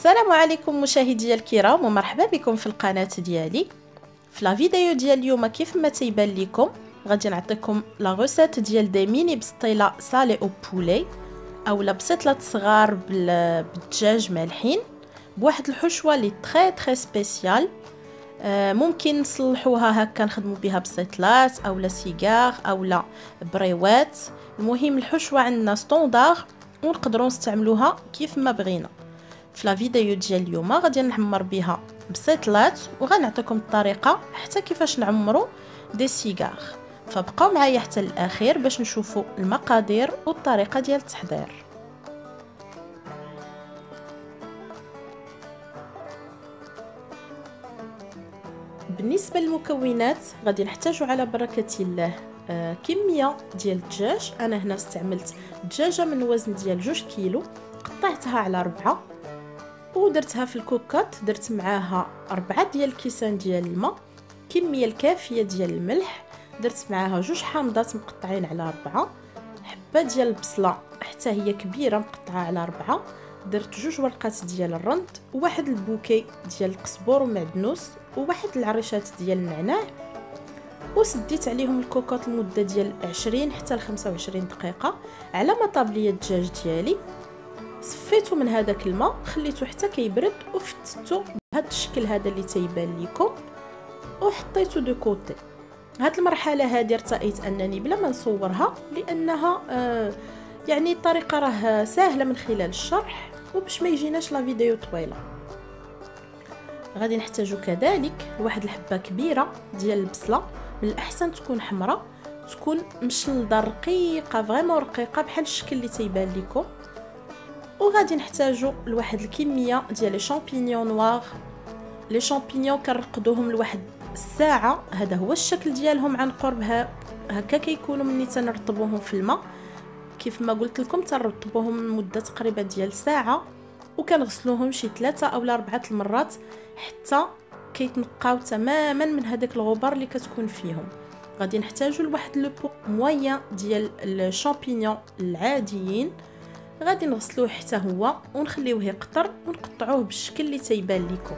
السلام عليكم مشاهدي الكرام ومرحبا بكم في القناة ديالي. في la vidéo ديال اليوم كيف ما تيبان لكم غادي نعطيكم la recette ديال des mini بسطيلة salées au poulet اولا بسطلات صغار بالدجاج مالحين بواحد الحشوة لي très très spéciale ممكن نصلحوها هكا نخدموا بها بسيطلات اولا سيجار اولا بريوات. المهم الحشوة عندنا standard ونقدروا نستعملوها كيف ما بغينا. في لا فيديو ديال اليوم غادي نعمر بها بسيطلات وغنعطيكم الطريقة حتى كيفاش نعمروا دي سيجار. فبقاو معايا حتى الأخير باش نشوفوا المقادير والطريقة ديال التحضير. بالنسبة للمكونات غادي نحتاجوا على بركة الله آه كمية ديال الدجاج. أنا هنا استعملت دجاجة من وزن ديال جوج كيلو قطعتها على ربعة. ودرتها في الكوكات درت معاها ربعة ديال الكيسان ديال الماء كمية الكافية ديال الملح درت معاها جوج حامضات مقطعين على ربعة حبة ديال البصلة حتى هي كبيرة مقطعة على ربعة درت جوج ورقات ديال الرند وواحد ال bouquet ديال القزبور ومعدنوس وواحد العريشات ديال النعناع وسديت عليهم الكوكوط لمدة ديال 20 حتى ل 25 دقيقة على ما طاب ليا الدجاج ديالي. صفيته من هذاك الماء خليته حتى كيبرد وفتته بهذا الشكل هذا اللي تيبان لكم وحطيته de côté. هاد المرحلة هذه ارتأيت أنني بلا ما نصورها لأنها آه يعني الطريقة راه سهله من خلال الشرح وباش ما يجيناش la vidéo طويلة. غادي نحتاجو كذلك واحد الحبة كبيرة ديال البصلة من الأحسن تكون حمراء تكون مشلضه رقيقة vraiment رقيقة بحال الشكل اللي تيبان لكم وغادي نحتاجو لواحد الكميه ديال les champignons noirs les champignons كنرقدوهم لواحد الساعة هذا هو الشكل ديالهم عن قرب هكا كيكونوا ملي تنرطبوهم في الماء كيف ما قلت لكم تنرطبوهم لمده تقريبا ديال ساعه وكنغسلوهم شي ثلاثة أو اربعه المرات حتى كيتنقاو تماما من هذاك الغبار اللي كتكون فيهم غادي نحتاجو لواحد le bol moyen ديال الشامبينيون العاديين غادي نغسلوه حتى هو ونخليوه يقطر ونقطعوه بالشكل اللي تيبان لكم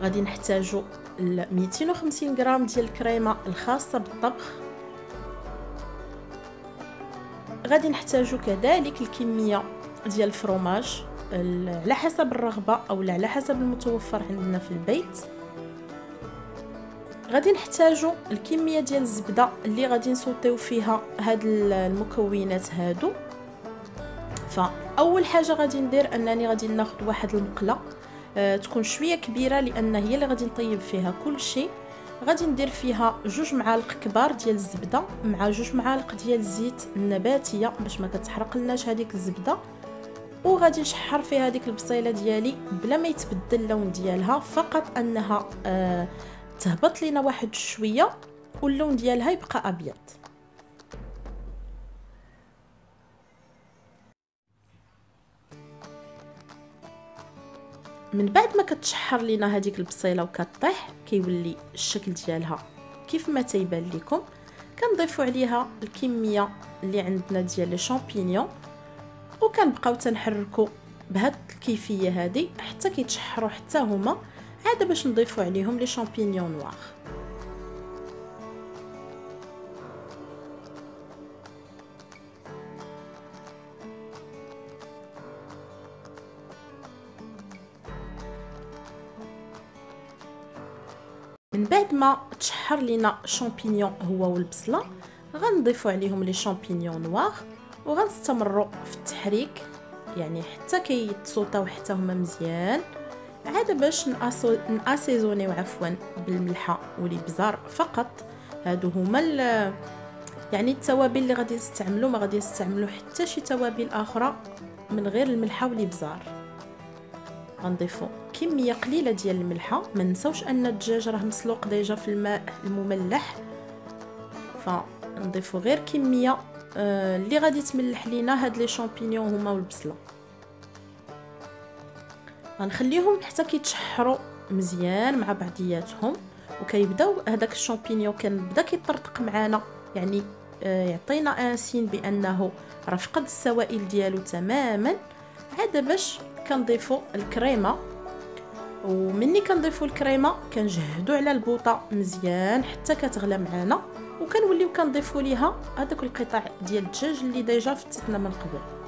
غادي نحتاجو 250 غرام ديال الكريمة الخاصة بالطبخ. غادي نحتاجو كذلك الكمية ديال الفرomاج على حسب الرغبة أو على حسب المتوفر عندنا في البيت. غادي نحتاجو الكمية ديال الزبدة اللي غادي نصوتيو فيها هاد المكونات هادو. فاول حاجة غادي ندير أنني غادي ناخذ واحد المقلة أه تكون شوية كبيرة لأن هي اللي غادي نطيب فيها كل شيء غادي ندير فيها جوج معالق كبار ديال الزبدة مع جوج معالق ديال الزيت النباتية باش ما كتحرق لناش هذيك الزبدة. وغادي نشحر فيها هذيك البصيلة ديالي بلا ما يتبدل اللون ديالها فقط أنها آه تهبط لينا واحد شوية واللون ديالها يبقى أبيض. من بعد ما كتشحر لينا هذيك البصيلة وكطيح كيولي الشكل ديالها كيف ما تيبان لكم كنضيفوا عليها الكمية اللي عندنا ديال لي شامبينيون وكنبقاو تنحركوا بهاد الكيفية هذه حتى كيتشحروا حتى هما. عاد باش نضيفوا عليهم لي شامبينيون نوار. من بعد ما تشحر لينا شامبينيون هو والبصلة غنضيفوا عليهم les champignons noirs وغنستمروا في التحريك يعني حتى كيتصوطاو حتى هما مزيان. عاد باش نأسيزونيو عفوا بالملحة والإبزار فقط. هادو هما يعني التوابل اللي غادي نستعملو ما غادي نستعملو حتى شي توابل آخرى من غير الملحة والإبزار. غنضيفو كمية قليلة ديال الملحة ما نساوش أن الدجاج راه مسلوق déjà في الماء المملح. فنضيفو غير كمية آه اللي غادي تملح لينا هاد لي شامبينيون هما والبصلة. غنخليهم حتى كيتشحروا مزيان مع بعضياتهم وكيبداو هذاك الشامبينيون كنبدا كيطرطق معانا. يعني آه يعطينا سين بأنه راه فقد السوائل ديالو تماما. عاد باش كنضيفوا الكريمة. ومني كنضيفوا الكريمة كنجهدوا على البوطة مزيان حتى كتغلى معانا. وكنوليو كنضيفوا ليها هذوك القطع ديال الدجاج اللي ديجا فتتنا من قبل.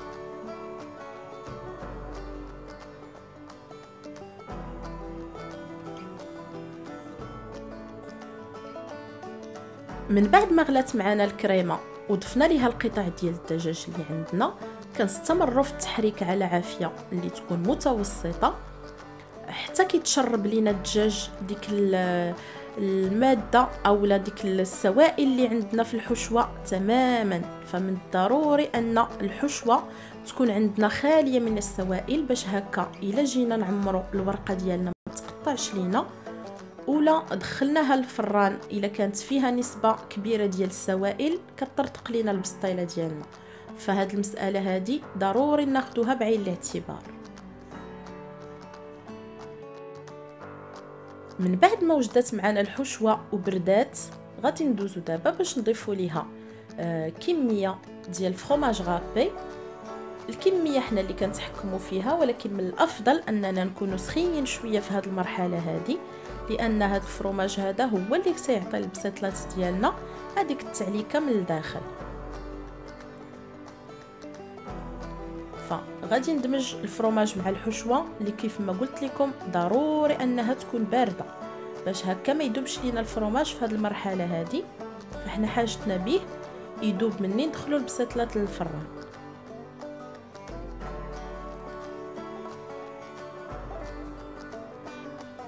من بعد ما غلات معنا الكريمة وضفنا ليها القطع ديال الدجاج اللي عندنا كنستمروا في التحريك على عافية اللي تكون متوسطة حتى كيتشرب لينا الدجاج ديك المادة اولا ديك السوائل اللي عندنا في الحشوة تماما. فمن الضروري أن الحشوة تكون عندنا خالية من السوائل باش هكا إلا جينا نعمروا الورقة ديالنا ما تقطعش لينا. ولا دخلناها الفران إلا كانت فيها نسبة كبيرة ديال السوائل كترتق لينا البسطيلة ديالنا. فهاد المسألة هذه ضروري ناخذوها بعين الاعتبار. من بعد ما وجدت معنا الحشوة وبردات غادي ندوزو دابا باش نضيفوا ليها آه كمية ديال الفرomاج غابي. الكمية حنا اللي كنتحكموا فيها ولكن من الأفضل أننا نكونوا سخيين شوية في هذه المرحلة هذه لأن هذا الفرomاج هذا هو اللي سيعطي البسيطلات ديالنا. هذيك التعليكة من الداخل. فغادي ندمج الفرomاج مع الحشوة اللي كيف ما قلت لكم ضروري أنها تكون باردة. باش هكا ما يذوبش لينا الفرomاج في هذه المرحلة هذه فاحنا حاجتنا به يذوب منين ندخلوا البسيطلات للفران.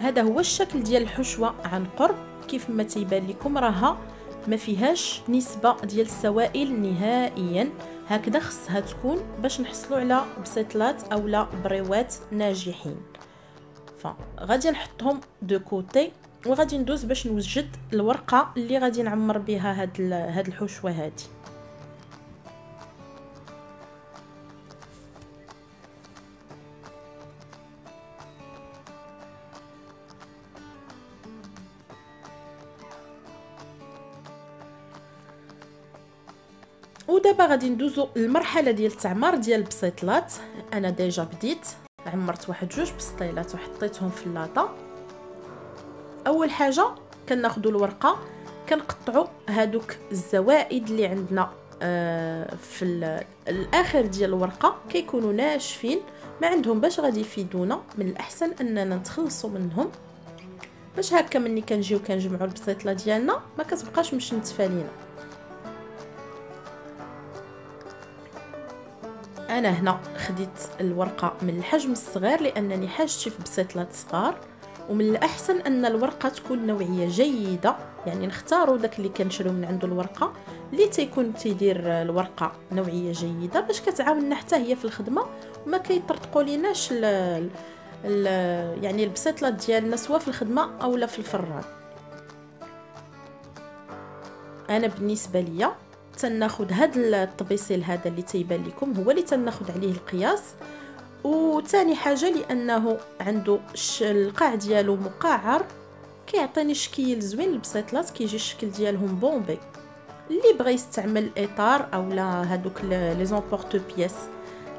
هذا هو الشكل ديال الحشوة عن قرب. كيف ما تيبان لكم راها ما فيهاش نسبة ديال السوائل نهائيا. هكذا خصها تكون باش نحصلوا على بسيطلات اولا بريوات ناجحين. فغادي نحطهم de côté وغادي ندوز باش نوجد الورقة اللي غادي نعمر بها هاد هاد الحشوة هادي. غادي ندوزو للمرحلة ديال التعمار ديال البسيطلات. أنا ديجا بديت عمرت واحد جوج بسطيلات وحطيتهم في اللاطه أول حاجة كناخذوا الورقة كنقطعوا هادوك الزوائد اللي عندنا آه في الآخر ديال الورقة كيكونوا ناشفين. ما عندهم باش غادي يفيدونا من الأحسن أننا نتخلصوا منهم. باش هكا ملي كنجيو كنجمعوا البسيطلة ديالنا ما كتبقاش مشنتفه لينا أنا هنا خديت الورقة من الحجم الصغير لأنني حاجتي في بسيطلات صغار ومن الأحسن أن الورقة تكون نوعية جيدة يعني نختاروا داك اللي كنشريو من عنده الورقة اللي تيكون تيدير الورقة نوعية جيدة باش كتعاوننا حتى هي في الخدمة وما كيطرطقوا ليناش يعني البسيطلات ديالنا سواء في الخدمة أولا في الفران. أنا بالنسبة ليا تناخذ هاد الطبيسيل هذا اللي تيبان لكم هو اللي تناخذ عليه القياس. وثاني حاجة لأنه عنده القاع ديالو مقعر كيعطيني شكل زوين البسيطلات كيجي الشكل ديالهم bombé. اللي بغى يستعمل إطار أولا هادوك les emporte-pièces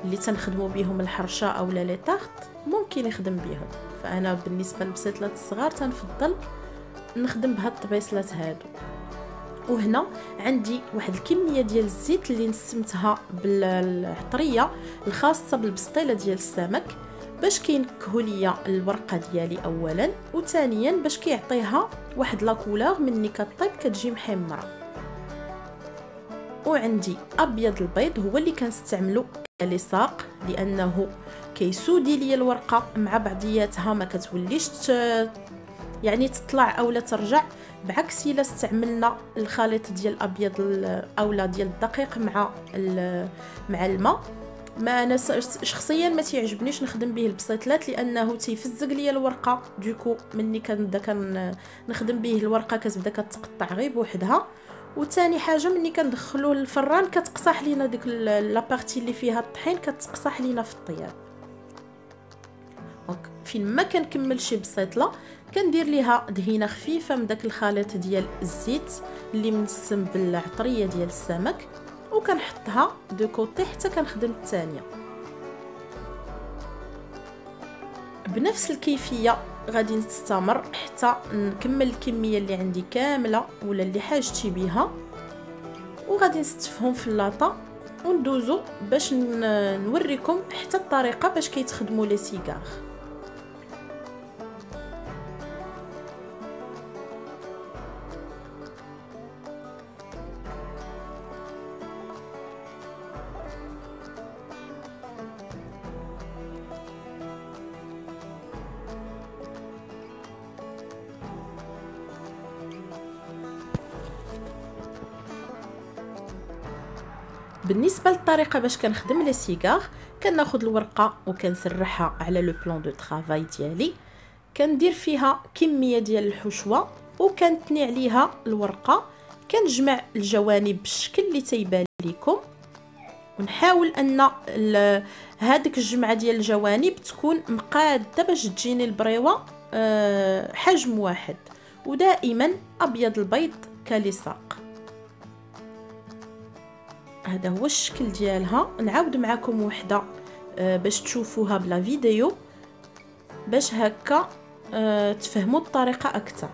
اللي تنخدموا بهم الحرشة أولا les tartes ممكن يخدم بهم فأنا بالنسبة للبسيطلات الصغار تنفضل نخدم بهاد الطبيسلات هادو. وهنا عندي واحد الكمية ديال الزيت اللي نسمتها بالعطريه الخاصة بالبسطيلة ديال السمك باش كينكهوا ليا الورقة ديالي اولا وثانيا باش كيعطيها واحد لا كولور مني كطيب كتجي محمرة. وعندي أبيض البيض هو اللي كنستعملو كلصاق لأنه كيسودي ليا الورقة مع بعضياتها ما كتوليش يعني تطلع اولا ترجع. بعكس إلا استعملنا الخليط ديال الأبيض اولا ديال الدقيق مع مع الماء. ما أنا شخصيا ما تيعجبنيش نخدم به البسيطلات لأنه تيفزق ليا الورقة. دوكو ملي كنبدا كنخدم به الورقة كتبدا كتقطع غير بوحدها. وثاني حاجة ملي كندخلوه للفران كتقصح لينا ديك لابارتي اللي فيها الطحين كتقصح لينا في الطياب. donc فين ما كنكمل شي بسيطلة كندير ليها دهينة خفيفة من داك الخليط ديال الزيت اللي منسم بالعطرية ديال السمك وكنحطها de côté حتى كنخدم الثانية وبنفس الكيفية غادي نستمر حتى نكمل الكمية اللي عندي كاملة ولا اللي حاجتي بها وغادي نستفهم في اللاطه وندوزو باش نوريكم حتى الطريقة باش كيتخدموا les cigares. بالنسبة للطريقة باش كنخدم les cigares كناخذ الورقة وكنسرحها على le plan de travail ديالي. كندير فيها كمية ديال الحشوة وكنتني عليها الورقة. كنجمع الجوانب بالشكل اللي تيبان لكم ونحاول أن هذيك الجمعة ديال الجوانب تكون مقادة باش تجيني البريوة أه حجم واحد. ودائما أبيض البيض كاليساق. هذا هو الشكل ديالها. نعاود معكم وحده آه، باش تشوفوها بلا فيديو باش هكا آه، تفهموا الطريقة أكثر.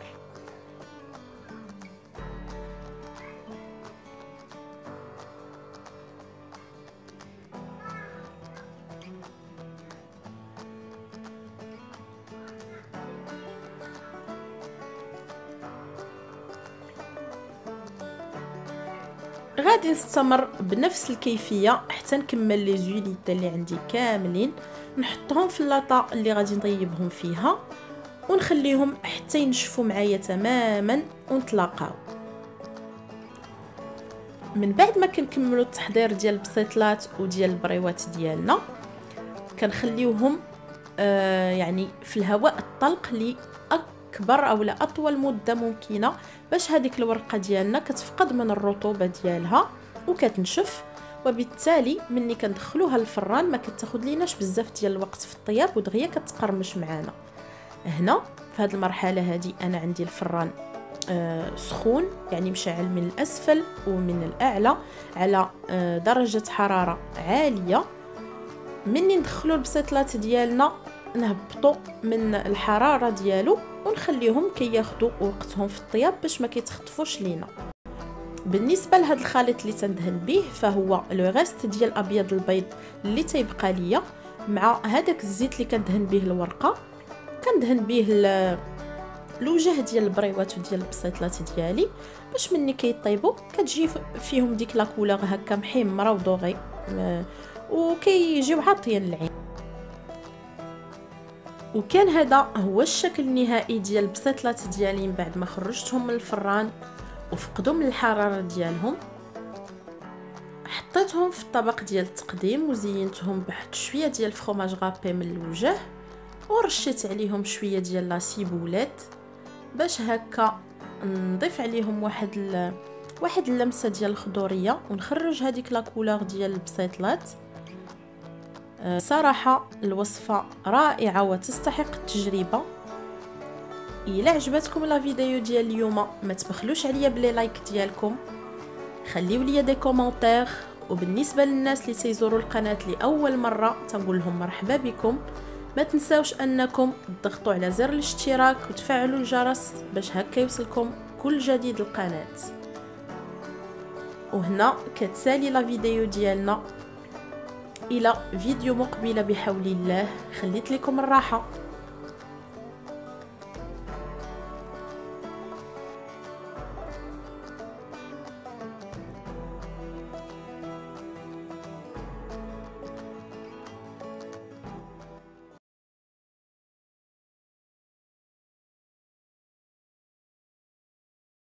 غادي نستمر بنفس الكيفية حتى نكمل لي زوليت اللي عندي كاملين نحطهم في اللاطه اللي غادي نطيبهم فيها ونخليهم حتى ينشفوا معايا تماما ونتلاقاو. من بعد ما كنكملوا التحضير ديال البسيطلات وديال البريوات ديالنا كنخليوهم آه يعني في الهواء الطلق أكبر أو لا أطول مدة ممكنة باش هذيك الورقة ديالنا كتفقد من الرطوبة ديالها وكتنشف. وبالتالي ملي كندخلوها للفران ما كتاخذ ليناش بزاف ديال الوقت في الطياب ودغيا كتقرمش معانا. هنا في هذه المرحلة هذه أنا عندي الفران آه سخون يعني مشعل من الأسفل ومن الأعلى على آه درجة حرارة عالية. مني ندخلو البسيطلات ديالنا نهبطوا من الحرارة ديالو ونخليهم كياخذوا وقتهم في الطياب باش ما كيتخطفوش لينا. بالنسبة لهذا الخليط اللي تندهن به فهو le reste ديال أبيض البيض اللي تيبقى ليا مع هذاك الزيت اللي كندهن به الورقة. كندهن به الوجه ديال البريوات وديال البسيطلات ديالي باش مني كيطيبوا كتجي فيهم ديك la couleur هكا محمره و dorée آه، وكيجيو عاطيين العين. وكان هذا هو الشكل النهائي ديال البسيطلات ديالي من بعد ما خرجتهم من الفران وفقدوا من الحرارة ديالهم. حطيتهم في الطبق ديال التقديم وزينتهم بواحد شوية ديال الفرomاج غابي من الوجه ورشيت عليهم شوية ديال لا سيبولات باش هكا نضيف عليهم واحد ال... واحد اللمسة ديال الخضورية ونخرج هذيك لا ديال البسيطلات صراحة الوصفة رائعة وتستحق التجربة. إلا عجبتكم la vidéo ديال اليوم ما تبخلوش عليا ب les likes ديالكم. خليو لي des commentaires. وبالنسبة للناس اللي تيزوروا القناة لأول مرة تنقول لهم مرحبا بكم. ما تنساوش أنكم تضغطوا على زر الاشتراك وتفعلوا الجرس باش هكا يوصلكم كل جديد القناة. وهنا كتسالي لا فيديو ديالنا. إلى فيديو مقبله بحول الله. خليت لكم الراحة.